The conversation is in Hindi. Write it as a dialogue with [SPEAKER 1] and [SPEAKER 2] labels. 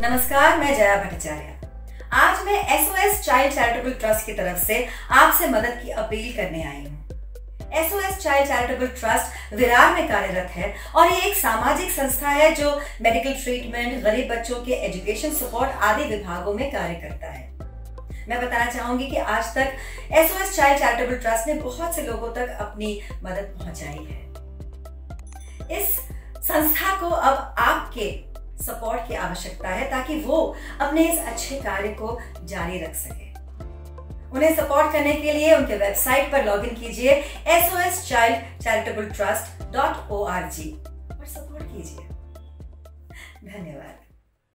[SPEAKER 1] नमस्कार, मैं जया भट्टाचार्य। आज मैं एसओएस चाइल्ड चैरिटेबल ट्रस्ट की तरफ़ से आपसे मदद की अपील करने आई हूँ। SOS child charitable trust Virar में कार्यरत है और ये एक सामाजिक संस्था है जो मेडिकल ट्रीटमेंट गरीब बच्चों के एजुकेशन सपोर्ट आदि विभागों में कार्य करता है। मैं बताना चाहूँगी कि आज तक एसओएस चाइल्ड चैरिटेबल ट्रस्ट ने बहुत से लोगों तक अपनी मदद पहुंचाई है। इस संस्था को अब आपके सपोर्ट की आवश्यकता है ताकि वो अपने इस अच्छे कार्य को जारी रख सके। उन्हें सपोर्ट करने के लिए उनके वेबसाइट पर लॉगिन कीजिए S O S child charitable trust dot O R G और सपोर्ट कीजिए। धन्यवाद।